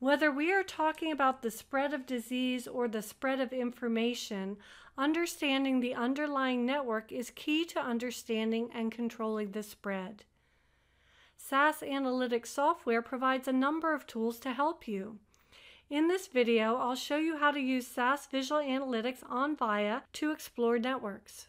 Whether we are talking about the spread of disease or the spread of information, understanding the underlying network is key to understanding and controlling the spread. SAS Analytics software provides a number of tools to help you. In this video, I'll show you how to use SAS Visual Analytics on Viya to explore networks.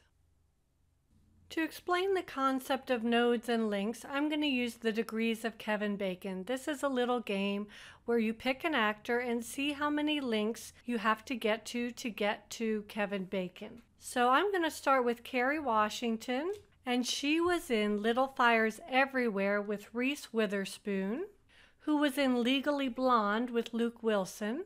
To explain the concept of nodes and links, I'm going to use the degrees of Kevin Bacon. This is a little game where you pick an actor and see how many links you have to get to to get to Kevin Bacon. So I'm going to start with Kerry Washington, and she was in Little Fires Everywhere with Reese Witherspoon who was in Legally Blonde with Luke Wilson,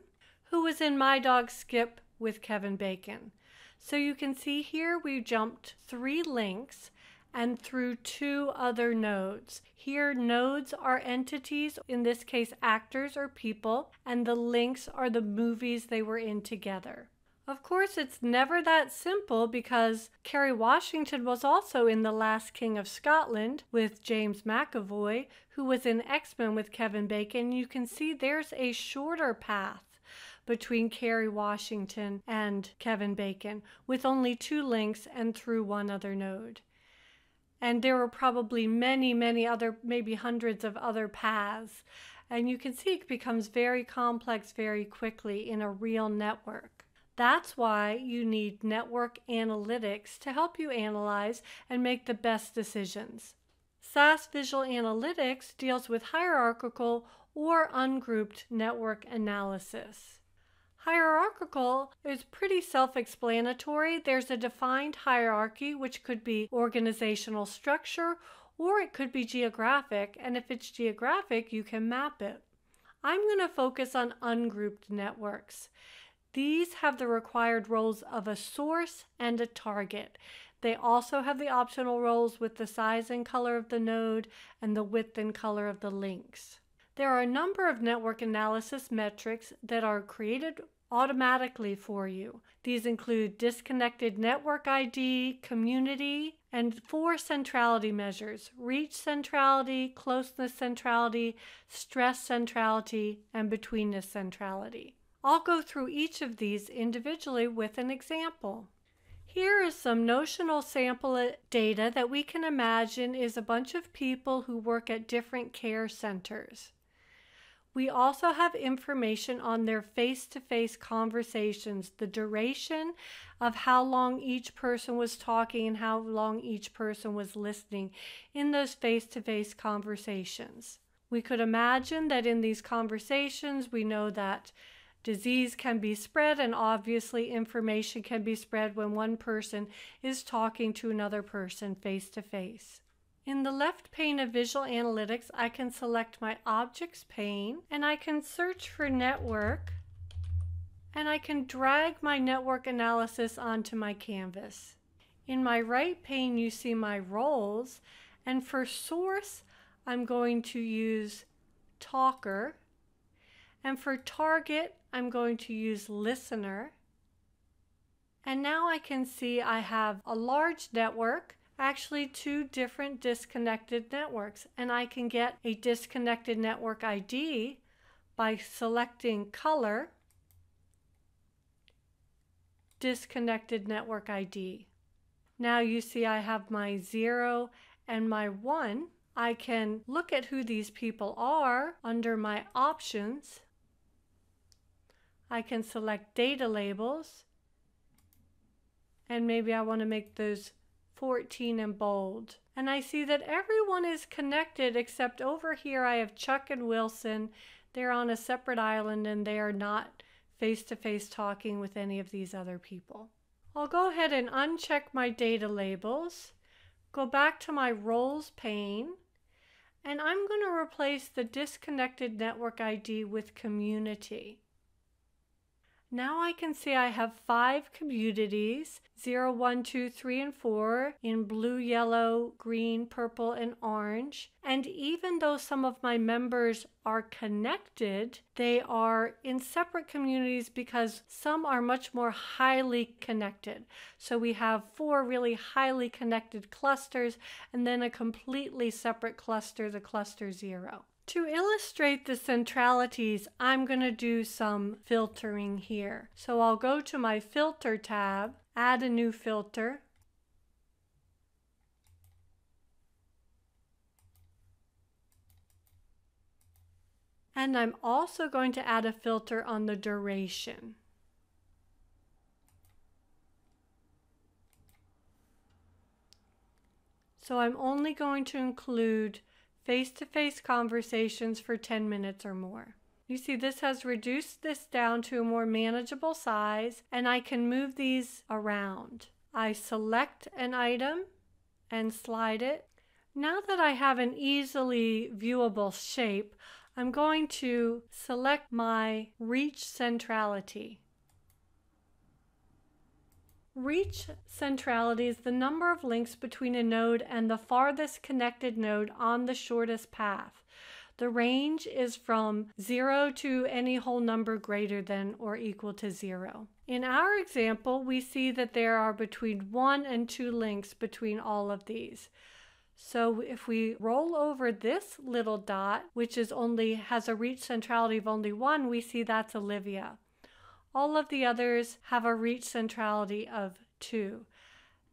who was in My Dog Skip with Kevin Bacon. So you can see here we jumped three links and through two other nodes. Here, nodes are entities, in this case, actors or people, and the links are the movies they were in together. Of course, it's never that simple because Kerry Washington was also in The Last King of Scotland with James McAvoy, who was in X Men with Kevin Bacon. You can see there's a shorter path between Kerry Washington and Kevin Bacon with only two links and through one other node. And there were probably many, many other, maybe hundreds of other paths. And you can see it becomes very complex very quickly in a real network. That's why you need network analytics to help you analyze and make the best decisions. SAS Visual Analytics deals with hierarchical or ungrouped network analysis. Hierarchical is pretty self explanatory. There's a defined hierarchy, which could be organizational structure or it could be geographic, and if it's geographic, you can map it. I'm going to focus on ungrouped networks. These have the required roles of a source and a target. They also have the optional roles with the size and color of the node and the width and color of the links. There are a number of network analysis metrics that are created automatically for you. These include disconnected network ID, community, and four centrality measures reach centrality, closeness centrality, stress centrality, and betweenness centrality. I'll go through each of these individually with an example. Here is some notional sample data that we can imagine is a bunch of people who work at different care centers. We also have information on their face to face conversations, the duration of how long each person was talking and how long each person was listening in those face to face conversations. We could imagine that in these conversations, we know that Disease can be spread, and obviously, information can be spread when one person is talking to another person face to face. In the left pane of Visual Analytics, I can select my Objects pane and I can search for Network and I can drag my network analysis onto my canvas. In my right pane, you see my roles, and for source, I'm going to use Talker, and for target, I'm going to use listener. And now I can see I have a large network, actually two different disconnected networks. And I can get a disconnected network ID by selecting color, disconnected network ID. Now you see I have my zero and my one. I can look at who these people are under my options I can select data labels and maybe I want to make those 14 in bold. And I see that everyone is connected except over here I have Chuck and Wilson. They're on a separate island and they are not face to face talking with any of these other people. I'll go ahead and uncheck my data labels, go back to my roles pane, and I'm going to replace the disconnected network ID with community. Now I can see I have five communities 0, 1, 2, 3, and 4 in blue, yellow, green, purple, and orange. And even though some of my members are connected, they are in separate communities because some are much more highly connected. So we have four really highly connected clusters and then a completely separate cluster, the cluster 0. To illustrate the centralities, I'm going to do some filtering here. So I'll go to my Filter tab, add a new filter. And I'm also going to add a filter on the duration. So I'm only going to include face to face conversations for 10 minutes or more. You see, this has reduced this down to a more manageable size, and I can move these around. I select an item and slide it. Now that I have an easily viewable shape, I'm going to select my reach centrality. Reach centrality is the number of links between a node and the farthest connected node on the shortest path. The range is from 0 to any whole number greater than or equal to 0. In our example, we see that there are between 1 and 2 links between all of these. So if we roll over this little dot, which is only has a reach centrality of only 1, we see that's Olivia. All of the others have a reach centrality of 2.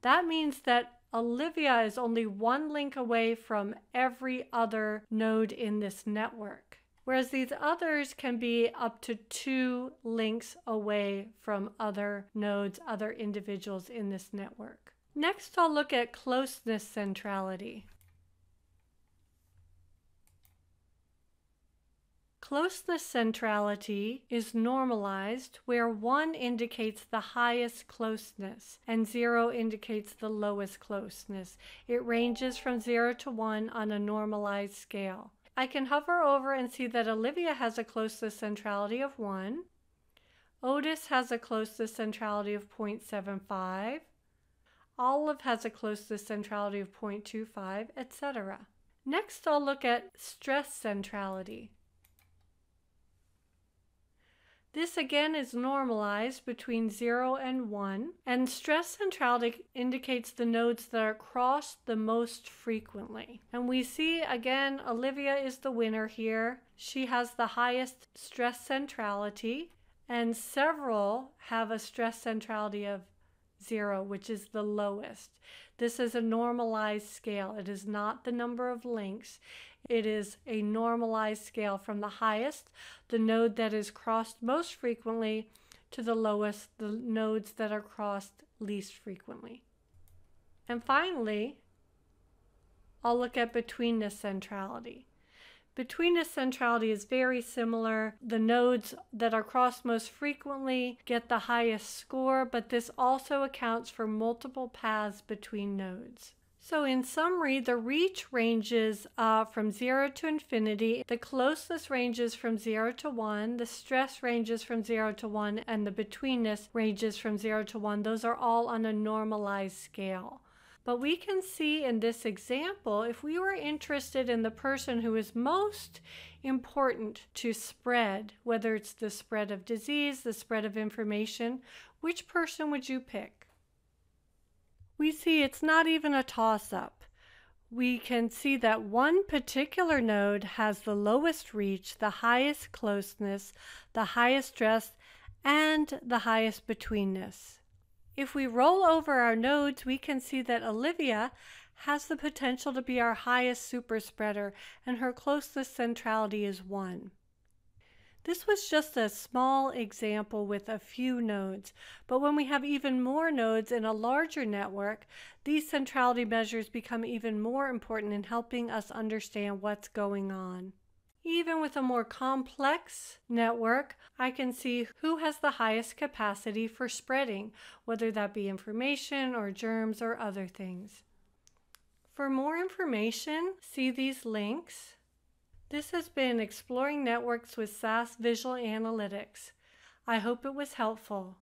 That means that Olivia is only one link away from every other node in this network. Whereas these others can be up to two links away from other nodes, other individuals in this network. Next, I'll look at closeness centrality. Closeness centrality is normalized where 1 indicates the highest closeness and 0 indicates the lowest closeness. It ranges from 0 to 1 on a normalized scale. I can hover over and see that Olivia has a closeness centrality of 1. Otis has a closeness centrality of 0.75. Olive has a closeness centrality of 0.25, etc. Next, I'll look at stress centrality. This again is normalized between 0 and 1, and stress centrality indicates the nodes that are crossed the most frequently. And we see again, Olivia is the winner here. She has the highest stress centrality, and several have a stress centrality of 0, which is the lowest. This is a normalized scale. It is not the number of links. It is a normalized scale from the highest, the node that is crossed most frequently, to the lowest, the nodes that are crossed least frequently. And finally, I'll look at betweenness centrality. Betweenness centrality is very similar. The nodes that are crossed most frequently get the highest score, but this also accounts for multiple paths between nodes. So in summary, the reach ranges uh, from 0 to infinity, the closeness ranges from 0 to 1, the stress ranges from 0 to 1, and the betweenness ranges from 0 to 1. Those are all on a normalized scale. But we can see in this example, if we were interested in the person who is most important to spread, whether it's the spread of disease, the spread of information, which person would you pick? we see it's not even a toss up. We can see that one particular node has the lowest reach, the highest closeness, the highest stress, and the highest betweenness. If we roll over our nodes, we can see that Olivia has the potential to be our highest super spreader, and her closeness centrality is 1. This was just a small example with a few nodes, but when we have even more nodes in a larger network, these centrality measures become even more important in helping us understand what's going on. Even with a more complex network, I can see who has the highest capacity for spreading, whether that be information or germs or other things. For more information, see these links. This has been Exploring Networks with SAS Visual Analytics. I hope it was helpful.